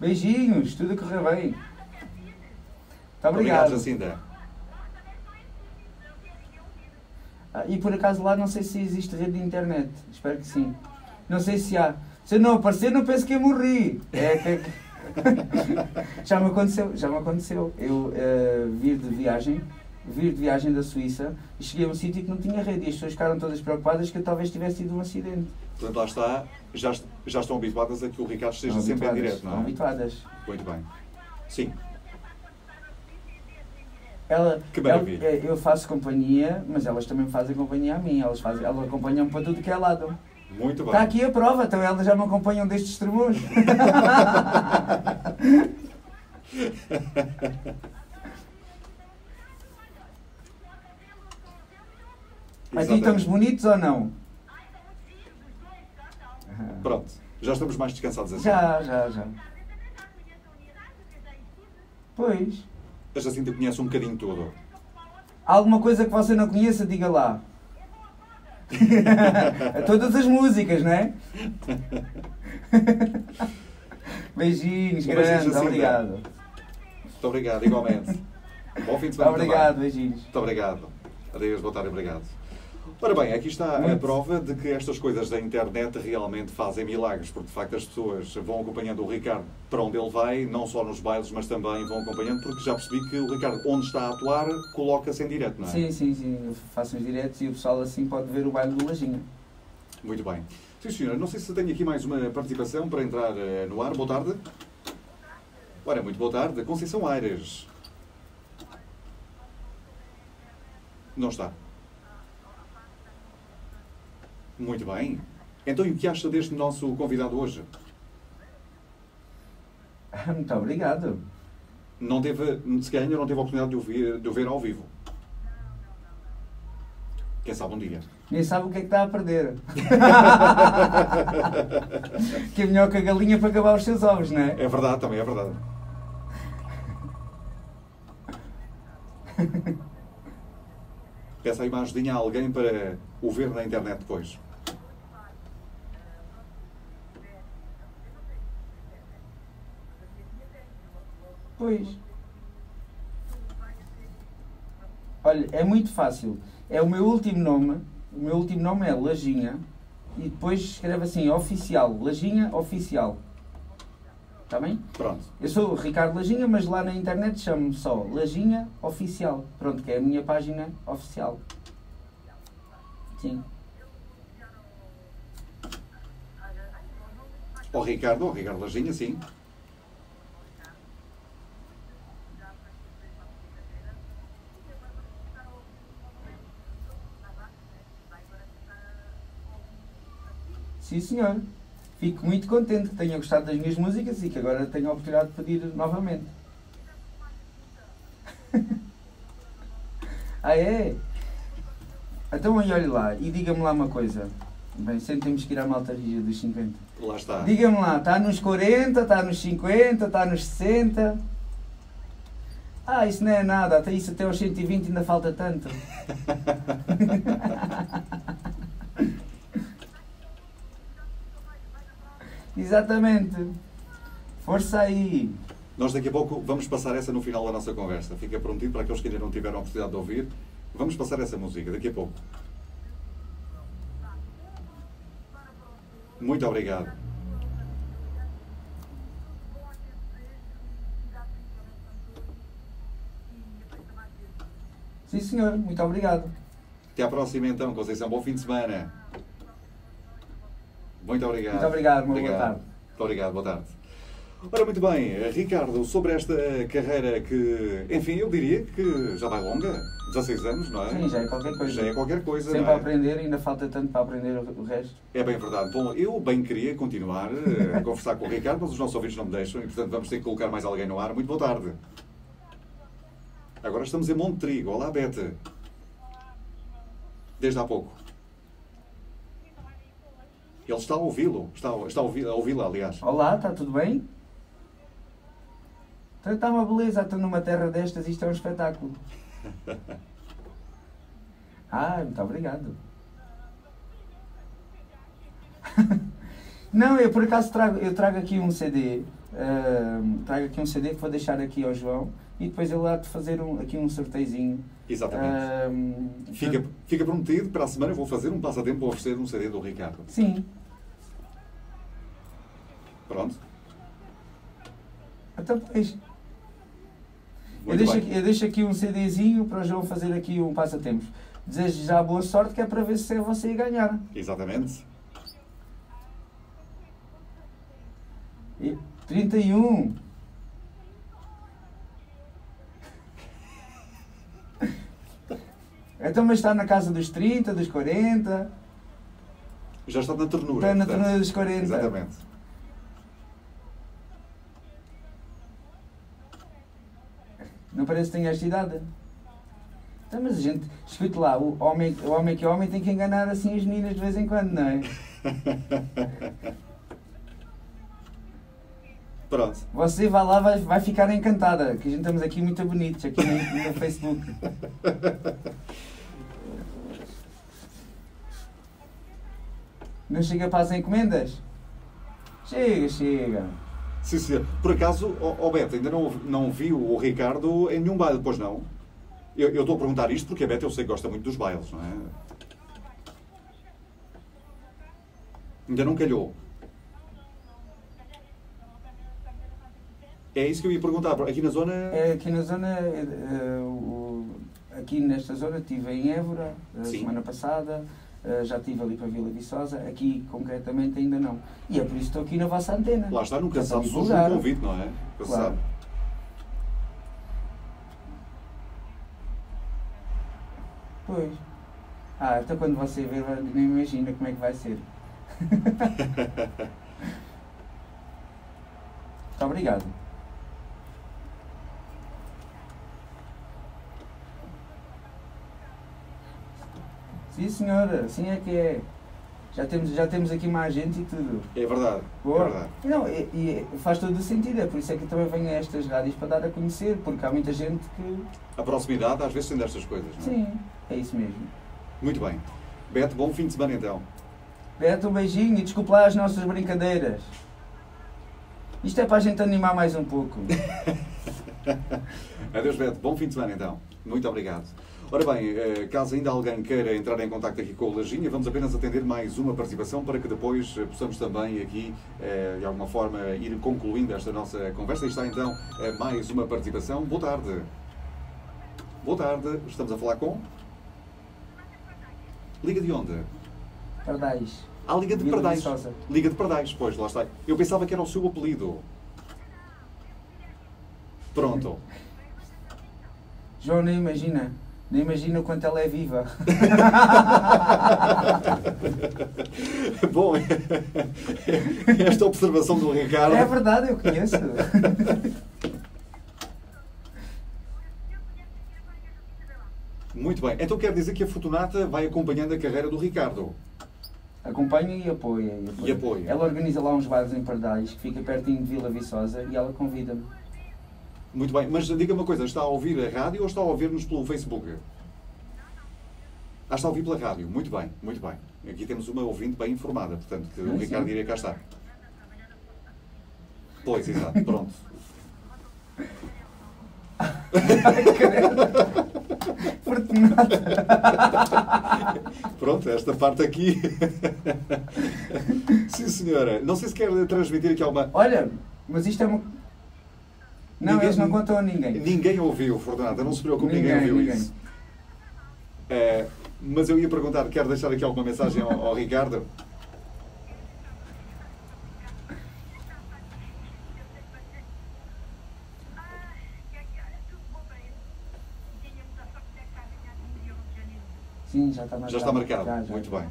S1: Beijinhos, tudo a correr bem. Muito
S2: Obrigado,
S1: obrigado.
S2: Jacinta.
S1: Ah, e por acaso lá não sei se existe rede de internet. Espero que sim. Não sei se há. Se eu não aparecer, não penso que eu morri. É que- já me aconteceu, já me aconteceu. Eu eh, vir de viagem, vir de viagem da Suíça e cheguei a um sítio que não tinha rede e as pessoas ficaram todas preocupadas que eu talvez tivesse tido um acidente.
S2: Portanto, lá está. Já, já estão habituadas a que o Ricardo esteja
S1: Estão
S2: sempre em direto, não
S1: estão
S2: é?
S1: habituadas.
S2: Muito bem. Sim.
S1: Ela,
S2: Que maravilha.
S1: ela- eu faço companhia, mas elas também fazem companhia a mim. Elas, fazem, elas acompanham para tudo que é lado.
S2: Muito bem.
S1: Está aqui a prova, então elas já me acompanham destes extremos. Aqui estamos bonitos ou não?
S2: Pronto. Já estamos mais descansados assim.
S1: Já, já, já. Pois.
S2: A Jacinta conhece um bocadinho tudo.
S1: Alguma coisa que você não conheça, diga lá. Todas as músicas, não é? Beijinhos,
S2: Um beijinho,
S1: grandes,
S2: Jacinta.
S1: obrigado.
S2: Muito obrigado, igualmente. Bom fim de semana.
S1: Obrigado,
S2: também.
S1: beijinhos.
S2: Muito obrigado. Adeus, boa tarde, obrigado. Ora bem, aqui está a prova de que estas coisas da internet realmente fazem milagres, porque de facto as pessoas vão acompanhando o Ricardo para onde ele vai, não só nos bailes, mas também vão acompanhando, porque já percebi que o Ricardo, onde está a atuar, coloca-se em direto, não é?
S1: Sim, sim, sim. Eu faço uns diretos e o pessoal assim pode ver o baile do Lajinha.
S2: Muito bem. Sim, senhora, não sei se tenho aqui mais uma participação para entrar eh, no ar. Boa tarde. Ora, muito boa tarde. Conceição Aires. Não está. Muito bem. Então, e o que acha deste nosso convidado hoje?
S1: Muito obrigado.
S2: Não teve, se calhar não teve a oportunidade de o ver, de o ver ao vivo. Quem sabe um dia.
S1: Nem sabe o que é que está a perder. que é melhor que a galinha para acabar os seus ovos, não é?
S2: É verdade, também é verdade. Peça aí uma ajudinha a alguém para o ver na internet depois.
S1: Pois. Olha, é muito fácil. É o meu último nome. O meu último nome é Lajinha. E depois escreve assim, oficial. Lajinha oficial. Está bem?
S2: Pronto.
S1: Eu sou o Ricardo Lajinha, mas lá na internet chamo-me só Lajinha Oficial. Pronto, que é a minha página oficial. Sim.
S2: O Ricardo, o Ricardo Lajinha, sim.
S1: Sim, senhor. Fico muito contente que tenha gostado das minhas músicas e que agora tenha a oportunidade de pedir novamente. ah, é? Então, olhe lá e diga-me lá uma coisa. Bem, sempre temos que ir à malta rija dos 50.
S2: Lá está.
S1: Diga-me lá, está nos 40, está nos 50, está nos 60? Ah, isso não é nada, até isso até aos 120 ainda falta tanto. Exatamente. Força aí.
S2: Nós daqui a pouco vamos passar essa no final da nossa conversa. Fica prometido para aqueles que ainda não tiveram a oportunidade de ouvir. Vamos passar essa música daqui a pouco. Muito obrigado.
S1: Sim, senhor, muito obrigado.
S2: Até à próxima então, Conceição. Bom fim de semana. Muito obrigado.
S1: Muito obrigado, uma boa tarde.
S2: Muito obrigado, boa tarde. Ora, muito bem, Ricardo, sobre esta carreira que, enfim, eu diria que já vai longa, 16 anos, não é?
S1: Sim, já é qualquer coisa.
S2: Já é qualquer coisa,
S1: Sempre
S2: não
S1: a
S2: é?
S1: aprender, ainda falta tanto para aprender o o resto.
S2: É bem verdade. Bom, eu bem queria continuar eh, a conversar com o Ricardo, mas os nossos ouvintes não me deixam e, portanto, vamos ter que colocar mais alguém no ar. Muito boa tarde. Agora estamos em Monte Trigo. Olá, Bete. Desde há pouco. Ele está a ouvi-lo. Está, está a ouvi- a ouvi-la, aliás.
S1: Olá, está tudo bem? Então está uma beleza, estou numa terra destas, isto é um espetáculo. Ah, muito obrigado. Não, eu por acaso trago, eu trago aqui um CD, ahm, trago aqui um CD que vou deixar aqui ao João e depois ele há de fazer um, aqui um sorteiozinho.
S2: Exatamente.
S1: Ahm,
S2: Fica, fica prometido, para a semana eu vou fazer um passatempo para oferecer um CD do Ricardo.
S1: Sim,
S2: Pronto?
S1: então pois. Eu deixo, aqui, eu deixo aqui um CDzinho para o João fazer aqui um passatempos. Desejo já boa sorte que é para ver se é você a ganhar.
S2: Exatamente.
S1: E 31. Então, mas está na casa dos 30, dos 40,
S2: Já está na ternura.
S1: está na
S2: portanto.
S1: ternura dos 40.
S2: Exatamente.
S1: Não parece que tenha esta idade? Então, mas a gente, escute lá, o homem, o homem que é homem tem que enganar assim as meninas de vez em quando, não é?
S2: Pronto.
S1: Você vai lá, vai, vai ficar encantada, que a gente estamos aqui muito bonitos, aqui no, no Facebook. Não chega para as encomendas? Chega, chega.
S2: Sim, sim. Por acaso, ó oh, Beto, ainda não, não vi o Ricardo em nenhum baile, pois não? Eu, eu estou a perguntar isto porque a Beto eu sei que gosta muito dos bailes, não é? Ainda não calhou. É isso que eu ia perguntar. Aqui na zona.
S1: É, aqui na zona. Uh, aqui nesta zona estive em Évora a semana passada. Uh, já estive ali para Vila Viçosa, aqui concretamente ainda não. E é por isso que estou aqui na vossa antena.
S2: Lá está, nunca sabe surge um convite, não é?
S1: claro. sabe. Pois. Ah, até quando você ver, nem imagina como é que vai ser. Muito obrigado. Sim, senhora, assim é que é. Já temos, já temos aqui mais gente e tudo.
S2: É verdade. Boa. É verdade.
S1: Não, e, e, faz todo o sentido, é por isso é que também venho a estas rádios para dar a conhecer, porque há muita gente que.
S2: A proximidade às vezes tem destas coisas, não é?
S1: Sim, é isso mesmo.
S2: Muito bem. Beto, bom fim de semana então.
S1: Beto, um beijinho e desculpa lá as nossas brincadeiras. Isto é para a gente animar mais um pouco.
S2: Adeus, Beto. Bom fim de semana então. Muito obrigado. Ora bem, eh, caso ainda alguém queira entrar em contato aqui com o Lajinha, vamos apenas atender mais uma participação para que depois eh, possamos também aqui, eh, de alguma forma, ir concluindo esta nossa conversa. E está então mais uma participação. Boa tarde. Boa tarde. Estamos a falar com? Liga de onde?
S1: Pardais.
S2: Ah, Liga de Vila Pardais. Liga de Pardais, pois, lá está. Eu pensava que era o seu apelido. Pronto.
S1: João, nem imagina. Nem imagina o quanto ela é viva.
S2: Bom, esta observação do Ricardo.
S1: É verdade, eu conheço.
S2: Muito bem. Então quer dizer que a Fortunata vai acompanhando a carreira do Ricardo?
S1: Acompanha e apoia. E apoia.
S2: E apoia.
S1: Ela organiza lá uns bares em Pardais, que fica pertinho de Vila Viçosa, e ela convida-me.
S2: Muito bem, mas diga uma coisa, está a ouvir a rádio ou está a ouvir-nos pelo Facebook? Ah, está a ouvir pela rádio. Muito bem, muito bem. Aqui temos uma ouvinte bem informada, portanto, que o Ricardo iria cá estar. Pois, exato, pronto. Pronto, esta parte aqui. Sim, senhora. Não sei se quer transmitir aqui alguma.
S1: Olha, mas isto é uma não, ninguém, eles não contam a ninguém.
S2: Ninguém ouviu, Fortunata, não se preocupe, ninguém, ninguém ouviu ninguém. isso. É, mas eu ia perguntar, quer deixar aqui alguma mensagem ao, ao Ricardo?
S1: Sim, já está marcado.
S2: Já está marcado, já, já. Muito bem.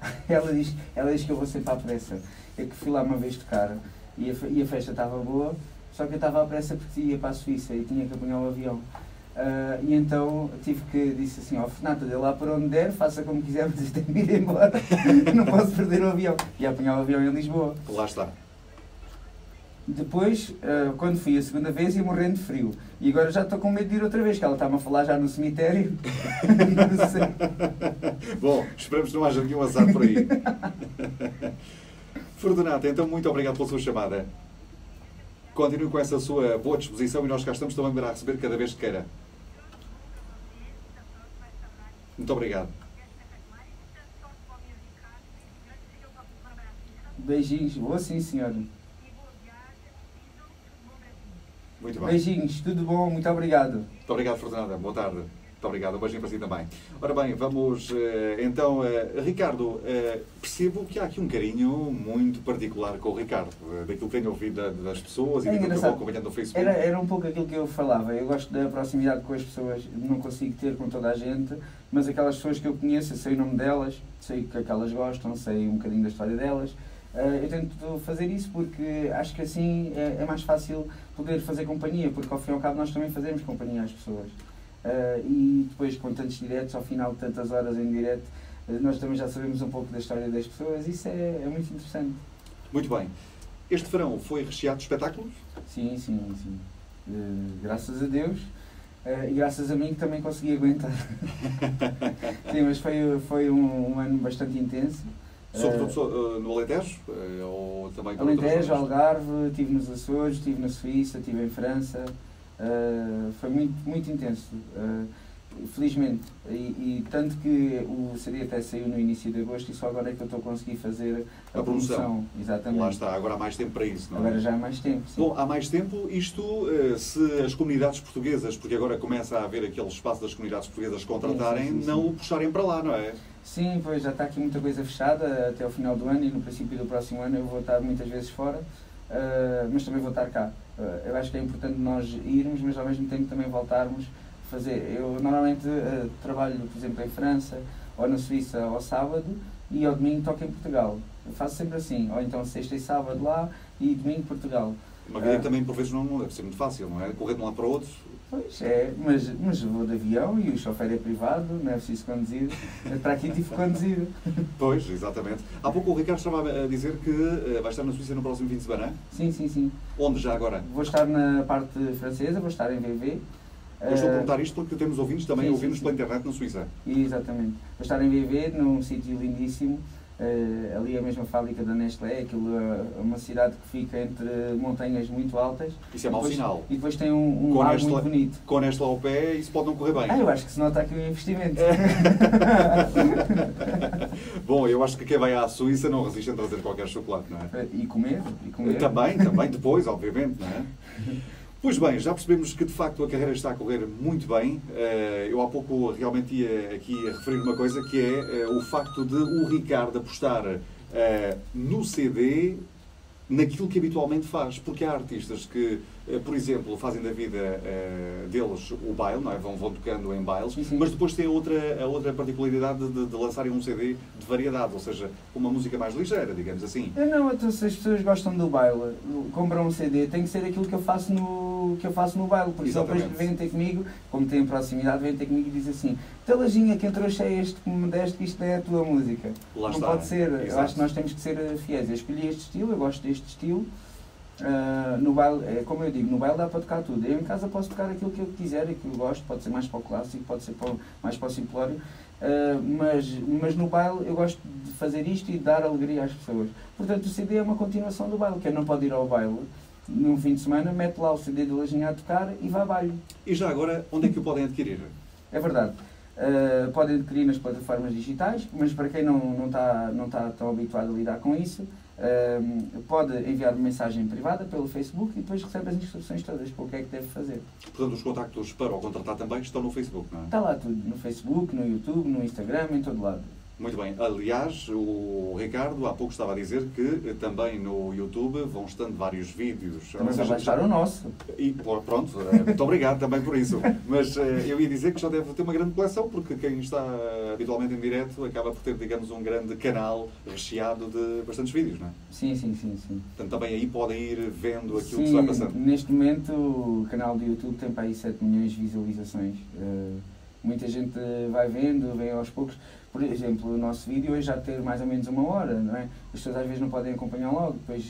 S1: Ela diz, ela diz que eu vou sempre à pressa. É que fui lá uma vez tocar e a, e a festa estava boa, só que eu estava à pressa porque ia para a Suíça e tinha que apanhar o avião. Uh, e então tive que, disse assim, ó oh, Fernando, dê lá para onde der, faça como quiser, mas eu tenho que ir embora, não posso perder o avião. E apanhar o avião em Lisboa.
S2: Lá está.
S1: Depois, uh, quando fui a segunda vez, ia morrendo de frio. E agora já estou com medo de ir outra vez, que ela está-me a falar já no cemitério.
S2: Bom, esperamos que não haja nenhum azar por aí. Fortunato, então muito obrigado pela sua chamada. Continue com essa sua boa disposição e nós cá estamos também para receber cada vez que queira. Muito obrigado.
S1: Beijinhos. Boa sim, senhora.
S2: Muito bem.
S1: Beijinhos. Tudo bom? Muito obrigado.
S2: Muito obrigado, Fortunada. Boa tarde. Muito obrigado, um beijinho para si também. Ora bem, vamos eh, então. Eh, Ricardo, eh, percebo que há aqui um carinho muito particular com o Ricardo, daquilo que tenho ouvido das pessoas e é daquilo que eu vou acompanhando no Facebook.
S1: Era, era um pouco aquilo que eu falava. Eu gosto da proximidade com as pessoas, não consigo ter com toda a gente, mas aquelas pessoas que eu conheço, eu sei o nome delas, sei o que, é que elas gostam, sei um bocadinho da história delas. eu tento fazer isso porque acho que assim é, é mais fácil poder fazer companhia, porque ao fim e ao cabo nós também fazemos companhia às pessoas. Uh, e depois, com tantos diretos, ao final de tantas horas em direto, uh, nós também já sabemos um pouco da história das pessoas. Isso é, é muito interessante.
S2: Muito bem. Este verão foi recheado de espetáculos?
S1: Sim, sim, sim. Uh, graças a Deus. e graças a mim que também consegui aguentar. sim, mas foi, foi um, um, ano bastante intenso.
S2: Sobretudo no Alentejo? Ou também
S1: Alentejo, Algarve, estive nos Açores, estive na Suíça, estive em França. Uh, foi muito, muito intenso felizmente. E, e, tanto que o CD até saiu no início de agosto e só agora é que eu estou a conseguir fazer a, a promoção. promoção. Exatamente.
S2: Lá está, agora há mais tempo para isso, não
S1: é? Agora já há mais tempo. Sim.
S2: Bom, há mais tempo, isto eh, se as comunidades portuguesas, porque agora começa a haver aquele espaço das comunidades portuguesas contratarem, sim, sim, não o puxarem para lá, não é?
S1: Sim, pois já está aqui muita coisa fechada até o final do ano e no princípio do próximo ano eu vou estar muitas vezes fora, uh, mas também vou estar cá. Uh, eu acho que é importante nós irmos, mas ao mesmo tempo também voltarmos fazer. Eu normalmente uh, trabalho, por exemplo, em França ou na Suíça ao sábado e ao domingo toco em Portugal. Eu faço sempre assim, ou então sexta e sábado lá e domingo Portugal.
S2: Uma vida uh, também por vezes não deve ser muito fácil, não é? Correr de um lado para o outro.
S1: Pois é, mas, mas vou de avião e o chofer é privado, não é preciso conduzir. Para aqui tive conduzido.
S2: Pois, exatamente. Há pouco o Ricardo estava a dizer que uh, vai estar na Suíça no próximo fim de semana.
S1: Sim, sim, sim.
S2: Onde já agora?
S1: Vou estar na parte francesa, vou estar em VV.
S2: Eu estou a perguntar isto porque temos ouvintes também ouvindo pela internet na Suíça.
S1: Exatamente. Vou estar em VV, num sítio lindíssimo. Uh, ali a mesma fábrica da Nestlé, aquilo é uma cidade que fica entre montanhas muito altas.
S2: Isso é mau sinal.
S1: E depois tem um, um com Nestlé, muito bonito.
S2: Com Nestlé ao pé, isso pode não correr bem.
S1: Ah, eu acho que se nota aqui um investimento.
S2: Bom, eu acho que quem vai à Suíça não resiste a trazer qualquer chocolate, não é?
S1: E comer, e comer.
S2: Também, também depois, obviamente, não é? Pois bem, já percebemos que de facto a carreira está a correr muito bem. Eh, eu há pouco realmente ia aqui a referir uma coisa que é eh, o facto de o Ricardo apostar eh, no CD naquilo que habitualmente faz, porque há artistas que, por exemplo, fazem da vida uh, deles o baile, não é? vão, vão tocando em bailes, sim. mas depois têm a outra, a outra particularidade de, de, lançarem um CD de variedade, ou seja, uma música mais ligeira, digamos assim.
S1: Eu não, então, se as pessoas gostam do baile, compram um CD, tem que ser aquilo que eu faço no, que eu faço no baile, porque só depois vêm ter comigo, como têm proximidade, vêm ter comigo e dizem assim, Telajinha, que entrou cheio este que me deste, que isto é a tua música.
S2: Lá
S1: não
S2: está,
S1: pode ser, eu acho que nós temos que ser fiéis. Eu escolhi este estilo, eu gosto deste estilo, Uh, no baile, é, como eu digo, no baile dá para tocar tudo. Eu em casa posso tocar aquilo que eu quiser, aquilo que eu gosto, pode ser mais para o clássico, pode ser para, mais para o simplório, uh, mas, mas no baile eu gosto de fazer isto e de dar alegria às pessoas. Portanto, o CD é uma continuação do baile, quem não pode ir ao baile num fim de semana, mete lá o CD do Lajinha a tocar e vai a baile.
S2: E já agora, onde é que o podem adquirir?
S1: É verdade. Uh, podem adquirir nas plataformas digitais, mas para quem não, não, está, não está tão habituado a lidar com isso, pode enviar mensagem privada pelo Facebook e depois recebe as instruções todas para o que é que deve fazer.
S2: Portanto, os contactos para o contratar também estão no Facebook, não é?
S1: Está lá tudo, no Facebook, no YouTube, no Instagram, em todo lado.
S2: Muito bem. Aliás, o Ricardo há pouco estava a dizer que também no YouTube vão estando vários vídeos.
S1: Também vai estar o nosso.
S2: E pronto, eh, muito obrigado também por isso. Mas eh, eu ia dizer que já deve ter uma grande coleção, porque quem está habitualmente em direto acaba por ter, digamos, um grande canal recheado de bastantes vídeos, não é?
S1: Sim, sim, sim. sim.
S2: Portanto, também aí podem ir vendo aquilo
S1: sim,
S2: que se vai passando.
S1: Neste momento o canal do YouTube tem para aí 7 milhões de visualizações. Uh, muita gente vai vendo, vem aos poucos por exemplo, o nosso vídeo hoje já ter mais ou menos uma hora, não é? As pessoas às vezes não podem acompanhar logo, depois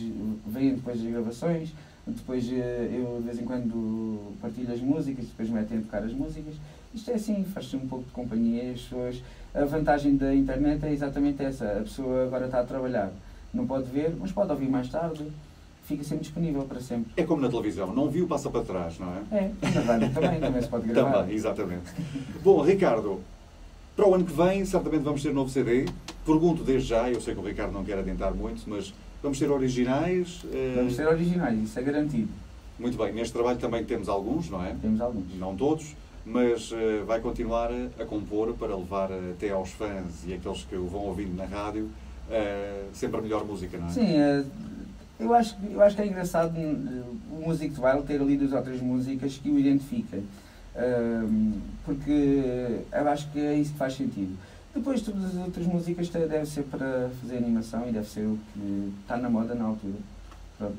S1: vêm depois das gravações, depois eh, eu de vez em quando partilho as músicas, depois metem a tocar as músicas. Isto é assim, faz-se um pouco de companhia. As pessoas, a vantagem da internet é exatamente essa. A pessoa agora está a trabalhar, não pode ver, mas pode ouvir mais tarde. Fica sempre disponível para sempre.
S2: É como na televisão, não viu, passa para trás, não é?
S1: É, na rádio também, também se pode gravar.
S2: Também, exatamente. Bom, Ricardo, para o ano que vem, certamente vamos ter novo CD. Pergunto desde já, eu sei que o Ricardo não quer adiantar muito, mas vamos ter originais?
S1: Eh, vamos ter originais, isso é garantido.
S2: Muito bem, neste trabalho também temos alguns, não é?
S1: Temos alguns.
S2: Não todos, mas uh, vai continuar a compor para levar até aos fãs e aqueles que o vão ouvindo na rádio uh, sempre a melhor música, não é?
S1: Sim, uh, eu, acho, eu acho que é engraçado o músico de baile ter ali duas outras músicas que o porque eu acho que é isso que faz sentido. Depois, todas as outras músicas deve ser para fazer animação e deve ser o que está na moda na altura. Pronto.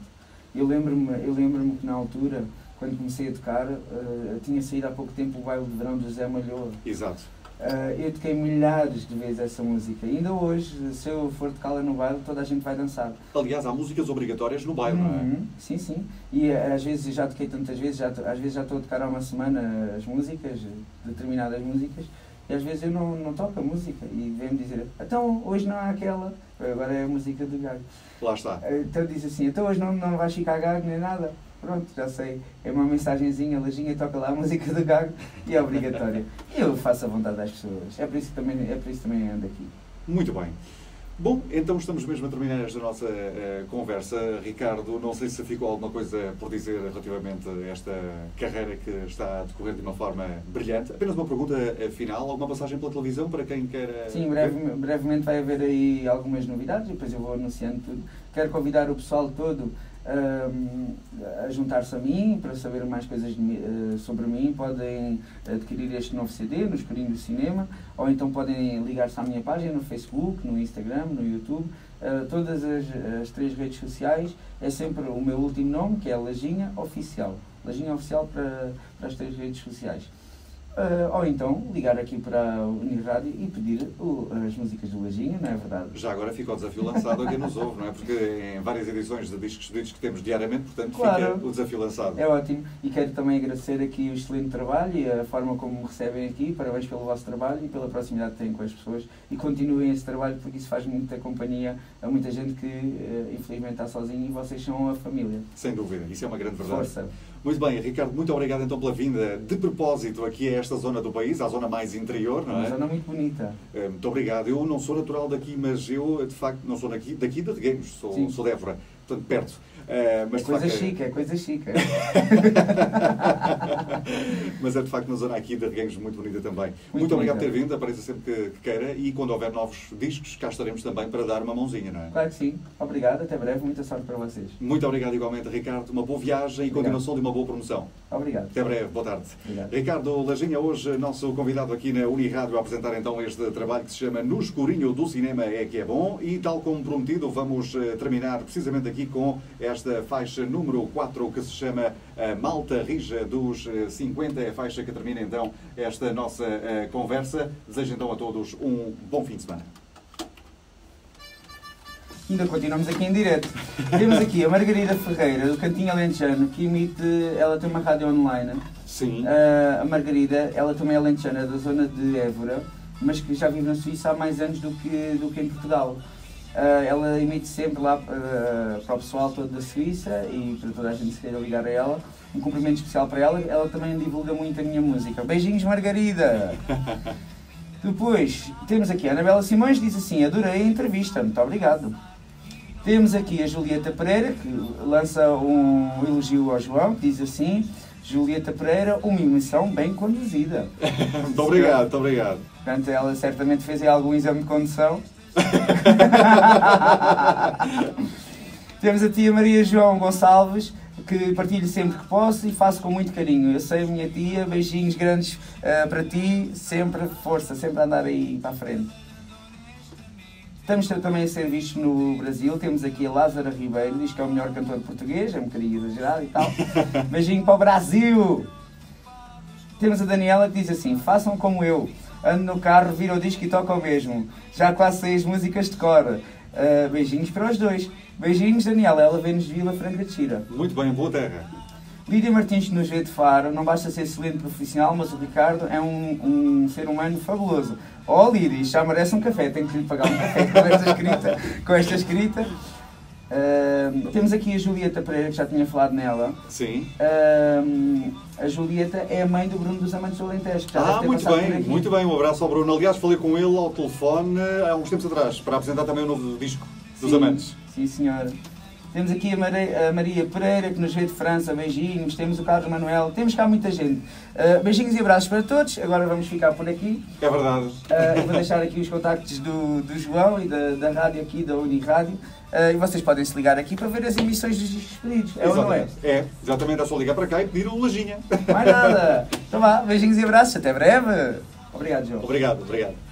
S1: Eu lembro-me eu lembro que na altura, quando comecei a tocar, uh, tinha saído há pouco tempo o baile de verão do José Malhoa.
S2: Exato.
S1: Uh, eu toquei milhares de vezes essa música. E ainda hoje, se eu for tocá-la no baile, toda a gente vai dançar.
S2: Aliás, há músicas obrigatórias no baile, uhum. não é?
S1: Uhum. Sim, sim. E uh, às vezes já toquei tantas vezes, já, às vezes já estou a tocar há uma semana as músicas, determinadas músicas, e às vezes eu não, não toco a música e vem-me dizer, então hoje não há aquela. Agora é a música do Gago.
S2: Lá está.
S1: Então diz assim, então hoje não, não vais ficar Gago nem nada. Pronto, já sei. É uma mensagenzinha, Lajinha, toca lá a música do Gago e é obrigatória. E eu faço a vontade das pessoas. É por isso que também, é por isso também ando aqui.
S2: Muito bem. Bom, então estamos mesmo a terminar esta nossa uh, conversa. Ricardo, não sei se ficou alguma coisa por dizer relativamente a esta carreira que está a decorrer de uma forma brilhante. Apenas uma pergunta uh, final, alguma passagem pela televisão para quem quer...
S1: Sim, breve, brevemente vai haver aí algumas novidades, depois eu vou anunciando tudo. Quero convidar o pessoal todo a juntar-se a mim para saber mais coisas uh, sobre mim, podem adquirir este novo CD no Escurinho do Cinema, ou então podem ligar-se à minha página no Facebook, no Instagram, no YouTube. Uh, todas as, as, três redes sociais é sempre o meu último nome, que é Lajinha Oficial. Lajinha Oficial para, para as três redes sociais. Uh, ou então ligar aqui para a Unirádio e pedir o, as músicas do Lajinha, não é verdade?
S2: Já agora fica o desafio lançado a quem nos ouve, não é? Porque em várias edições de discos pedidos que temos diariamente, portanto
S1: claro,
S2: fica o desafio lançado.
S1: É ótimo e quero também agradecer aqui o excelente trabalho e a forma como me recebem aqui. Parabéns pelo vosso trabalho e pela proximidade que têm com as pessoas e continuem esse trabalho porque isso faz muita companhia a muita gente que uh, infelizmente está sozinha e vocês são a família.
S2: Sem dúvida, isso é uma grande verdade.
S1: Força.
S2: Muito bem, Ricardo, muito obrigado então pela vinda de propósito aqui a esta zona do país, à zona mais interior, não é?
S1: Uma zona muito bonita.
S2: É, muito obrigado. Eu não sou natural daqui, mas eu de facto não sou daqui, daqui de Regueiros, sou, sou de Évora, portanto perto.
S1: Uh, mas é coisa facto, chique, é coisa chique.
S2: mas é de facto uma zona aqui de Reguengos muito bonita também. Muito, muito obrigado por ter vindo, apareça sempre que, que, queira e quando houver novos discos, cá estaremos também para dar uma mãozinha, não é?
S1: Claro que sim. Obrigado, até breve, muita sorte para vocês.
S2: Muito obrigado igualmente, Ricardo. Uma boa viagem obrigado. e continuação de uma boa promoção.
S1: Obrigado.
S2: Até breve, boa tarde.
S1: Obrigado.
S2: Ricardo Lajinha, hoje nosso convidado aqui na Unirádio a apresentar então este trabalho que se chama No Escurinho do Cinema é que é bom e tal como prometido, vamos eh, terminar precisamente aqui com esta faixa número 4, que se chama a Malta Rija dos 50. É a faixa que termina então esta nossa conversa. Desejo então a todos um bom fim de semana.
S1: Ainda continuamos aqui em direto. Temos aqui a Margarida Ferreira, do Cantinho Alentejano, que emite, ela tem uma rádio online.
S2: Sim.
S1: Uh, a Margarida, ela também é alentejana, da zona de Évora, mas que já vive na Suíça há mais anos do que, do que em Portugal. Uh, ela emite sempre lá uh, para o pessoal todo da Suíça e para toda a gente se queira ligar a ela. Um cumprimento especial para ela. Ela também divulga muito a minha música. Beijinhos, Margarida! Depois, temos aqui a Anabela Simões, diz assim: Adorei a entrevista, muito obrigado. Temos aqui a Julieta Pereira, que lança um elogio ao João, que diz assim: Julieta Pereira, uma emissão bem conduzida.
S2: muito obrigado, muito obrigado.
S1: Portanto, ela certamente fez algum exame de condução. Temos a tia Maria João Gonçalves, que partilho sempre que posso e faço com muito carinho. Eu sei, minha tia, beijinhos grandes uh, para ti, sempre força, sempre andar aí para a frente. Estamos também a ser vistos no Brasil. Temos aqui a Lázara Ribeiro, diz que é o melhor cantor português, é um bocadinho exagerado e tal. Beijinho para o Brasil! Temos a Daniela que diz assim: façam como eu ando no carro, vira o disco e toca o mesmo. Já quase sei as músicas de cor. Uh, beijinhos para os dois. Beijinhos, Daniela. Ela vem-nos de Vila Franca de Xira.
S2: Muito bem, boa terra.
S1: Lídia Martins nos vê de Faro. Não basta ser excelente profissional, mas o Ricardo é um, um ser humano fabuloso. Oh, Lídia, já merece um café. Tenho que lhe pagar um café com esta escrita. Com esta escrita. Uh, temos aqui a Julieta Pereira, que já tinha falado nela.
S2: Sim.
S1: Uh, a Julieta é a mãe do Bruno dos Amantes do Alentejo.
S2: Ah, muito bem, muito bem. Um abraço ao Bruno. Aliás, falei com ele ao telefone há uns tempos atrás, para apresentar também o novo disco dos
S1: sim,
S2: Amantes.
S1: Sim, senhora. Temos aqui a Maria, a Maria, Pereira, que nos veio de França, beijinhos. Temos o Carlos Manuel, temos cá muita gente. Uh, beijinhos e abraços para todos. Agora vamos ficar por aqui.
S2: É verdade.
S1: Uh, vou deixar aqui os contactos do, do João e da, da rádio aqui, da Unirádio. Uh, e vocês podem se ligar aqui para ver as emissões dos despedidos. É
S2: exatamente.
S1: ou não é?
S2: É, exatamente. É só ligar para cá e pedir o lajinha.
S1: Mais nada. Então vá, beijinhos e abraços. Até breve. Obrigado, João.
S2: Obrigado, obrigado.